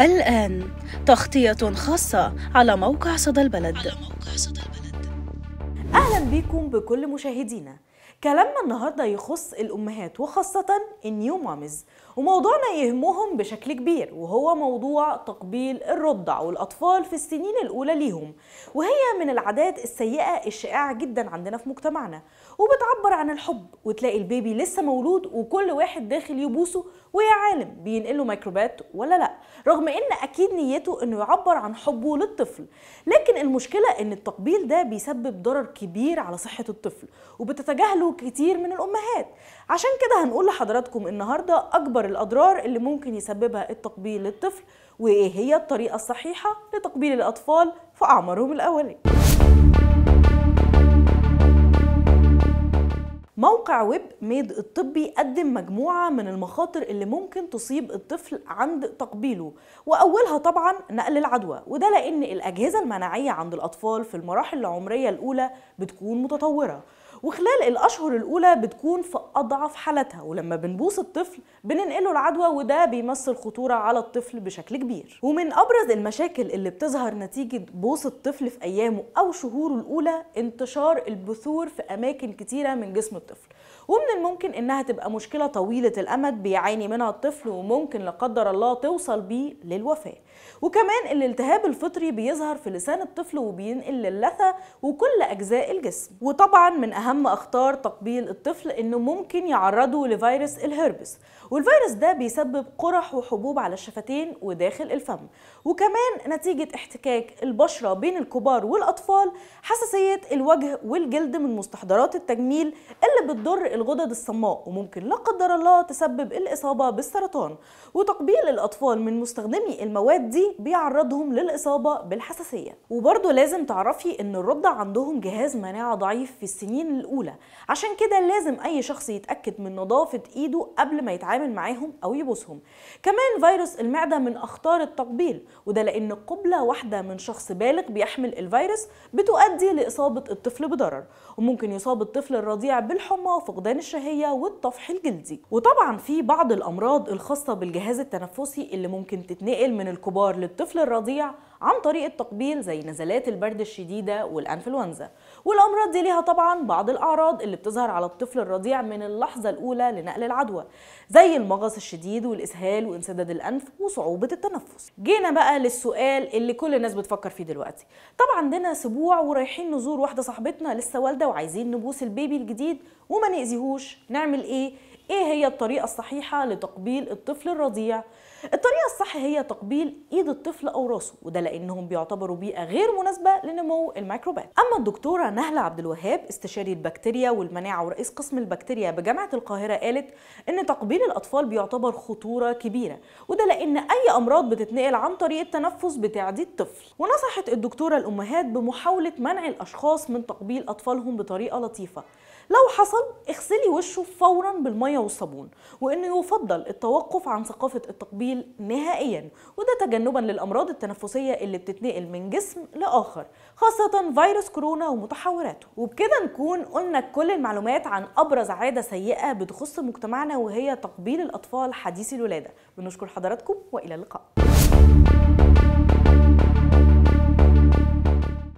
الآن تغطية خاصة على موقع صدى البلد. أهلا بيكم بكل مشاهدينا. كلامنا النهارده يخص الأمهات وخاصة النيو مامز وموضوعنا يهمهم بشكل كبير وهو موضوع تقبيل الرضع والأطفال في السنين الأولى ليهم. وهي من العادات السيئة الشائعة جدا عندنا في مجتمعنا. وبتعبر عن الحب وتلاقي البيبي لسه مولود وكل واحد داخل يبوسه ويا عالم بينقله ميكروبات ولا لأ. رغم إن أكيد نيته إنه يعبر عن حبه للطفل. لكن المشكلة إن التقبيل ده بيسبب ضرر كبير على صحة الطفل وبتتجاهله كتير من الأمهات. عشان كده هنقول لحضراتكم النهارده أكبر الأضرار اللي ممكن يسببها التقبيل للطفل وإيه هي الطريقة الصحيحة لتقبيل الأطفال في أعمارهم الاوليه موقع WebMD الطبي قدم مجموعة من المخاطر اللي ممكن تصيب الطفل عند تقبيله وأولها طبعا نقل العدوى وده لأن الأجهزة المناعية عند الأطفال في المراحل العمرية الأولى بتكون متطورة. وخلال الأشهر الأولى بتكون في أضعف حالتها ولما بنبوس الطفل بننقله العدوى وده بيمثل خطورة على الطفل بشكل كبير. ومن أبرز المشاكل اللي بتظهر نتيجة بوس الطفل في أيامه أو شهوره الأولى انتشار البثور في أماكن كتيرة من جسم الطفل. ومن الممكن إنها تبقى مشكلة طويلة الأمد بيعاني منها الطفل وممكن لا قدر الله توصل بيه للوفاة. وكمان الالتهاب الفطري بيظهر في لسان الطفل وبينقل للثة وكل أجزاء الجسم. وطبعا من أهم أخطار تقبيل الطفل إنه ممكن يعرضه لفيروس الهربس. والفيروس ده بيسبب قرح وحبوب على الشفتين وداخل الفم. وكمان نتيجة احتكاك البشرة بين الكبار والأطفال حساسية الوجه والجلد من مستحضرات التجميل اللي بتضر الغدد الصماء وممكن لا قدر الله تسبب الإصابة بالسرطان. وتقبيل الأطفال من مستخدمي المواد دي بيعرضهم للإصابة بالحساسية. وبرضه لازم تعرفي إن الرضع عندهم جهاز مناعة ضعيف في السنين الأولى. عشان كده لازم أي شخص يتأكد من نظافة إيده قبل ما يتعامل معاهم أو يبوسهم. كمان فيروس المعدة من أخطار التقبيل وده لأن قبلة واحدة من شخص بالغ بيحمل الفيروس بتؤدي لإصابة الطفل بضرر. وممكن يصاب الطفل الرضيع بالحمى وفقدان الشهية والطفح الجلدي. وطبعا في بعض الأمراض الخاصة بالجهاز التنفسي اللي ممكن تتنقل من الكبار للطفل الرضيع عن طريق التقبيل زي نزلات البرد الشديدة والأنفلونزا. والأمراض دي ليها طبعا بعض الأعراض اللي بتظهر على الطفل الرضيع من اللحظة الأولى لنقل العدوى زي المغص الشديد والإسهال وانسداد الأنف وصعوبة التنفس. جينا بقى للسؤال اللي كل الناس بتفكر فيه دلوقتي. طبعا عندنا أسبوع ورايحين نزور واحدة صاحبتنا لسه والدة وعايزين نبوس البيبي الجديد وما نأذيهوش. نعمل إيه؟ إيه هي الطريقة الصحيحة لتقبيل الطفل الرضيع؟ الطريقة الصح هي تقبيل إيد الطفل أو راسه وده لأنهم بيعتبروا بيئة غير مناسبة لنمو الميكروبات. أما الدكتورة نهلة عبد الوهاب استشاري البكتيريا والمناعة ورئيس قسم البكتيريا بجامعة القاهرة قالت إن تقبيل الأطفال بيعتبر خطورة كبيرة وده لأن أي أمراض بتتنقل عن طريق التنفس بتعدي الطفل. ونصحت الدكتورة الأمهات بمحاولة منع الأشخاص من تقبيل أطفالهم بطريقة لطيفة. لو حصل اغسلي وشه فورا بالميه والصابون وانه يفضل التوقف عن ثقافة التقبيل نهائيا وده تجنبا للأمراض التنفسية اللي بتتنقل من جسم لآخر خاصة فيروس كورونا ومتحوراته. وبكده نكون قلنا كل المعلومات عن أبرز عادة سيئة بتخص مجتمعنا وهي تقبيل الأطفال حديثي الولادة. بنشكر حضراتكم وإلى اللقاء.